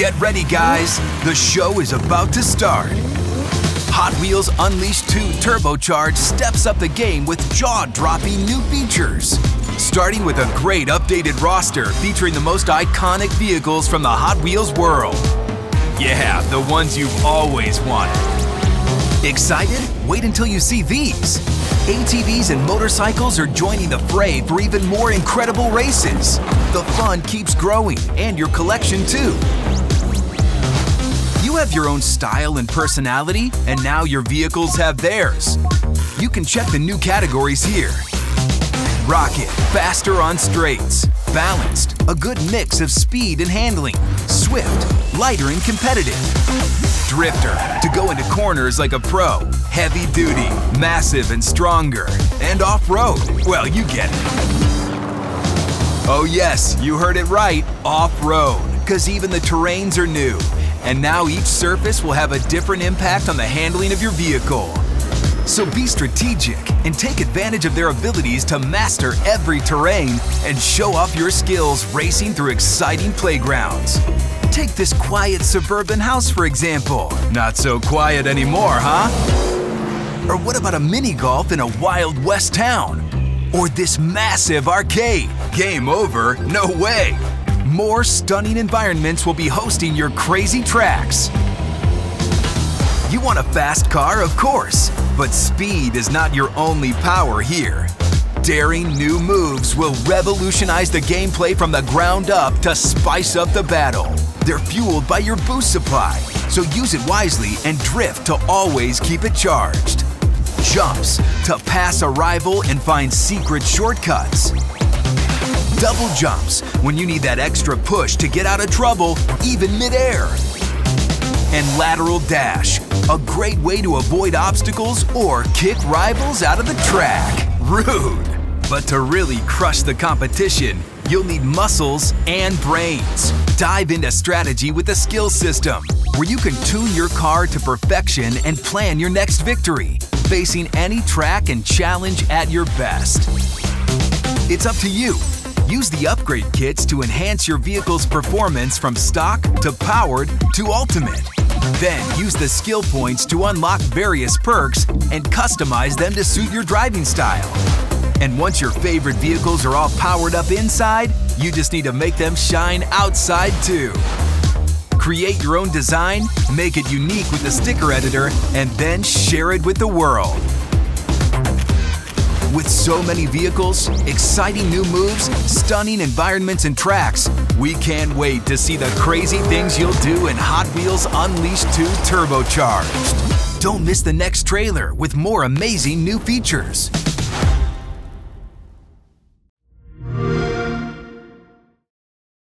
Get ready, guys. The show is about to start. Hot Wheels Unleashed 2 Turbocharged steps up the game with jaw-dropping new features. Starting with a great updated roster featuring the most iconic vehicles from the Hot Wheels world. Yeah, the ones you've always wanted. Excited? Wait until you see these. ATVs and motorcycles are joining the fray for even more incredible races. The fun keeps growing, and your collection too. Have your own style and personality, and now your vehicles have theirs. You can check the new categories here. Rocket, faster on straights. Balanced, a good mix of speed and handling. Swift, lighter and competitive. Drifter, to go into corners like a pro. Heavy duty, massive and stronger. And off-road, well, you get it. Oh yes, you heard it right, off-road, because even the terrains are new. And now each surface will have a different impact on the handling of your vehicle. So be strategic and take advantage of their abilities to master every terrain and show off your skills racing through exciting playgrounds. Take this quiet suburban house, for example. Not so quiet anymore, huh? Or what about a mini golf in a Wild West town? Or this massive arcade? Game over? No way! More stunning environments will be hosting your crazy tracks. You want a fast car, of course, but speed is not your only power here. Daring new moves will revolutionize the gameplay from the ground up to spice up the battle. They're fueled by your boost supply, so use it wisely and drift to always keep it charged. Jumps to pass a rival and find secret shortcuts. Double jumps when you need that extra push to get out of trouble, even midair. And lateral dash, a great way to avoid obstacles or kick rivals out of the track. Rude! But to really crush the competition, you'll need muscles and brains. Dive into strategy with the skill system, where you can tune your car to perfection and plan your next victory, facing any track and challenge at your best. It's up to you. Use the upgrade kits to enhance your vehicle's performance from stock to powered to ultimate. Then use the skill points to unlock various perks and customize them to suit your driving style. And once your favorite vehicles are all powered up inside, you just need to make them shine outside too. Create your own design, make it unique with the sticker editor, and then share it with the world. With so many vehicles, exciting new moves, stunning environments and tracks, we can't wait to see the crazy things you'll do in Hot Wheels Unleashed 2 Turbocharged. Don't miss the next trailer with more amazing new features.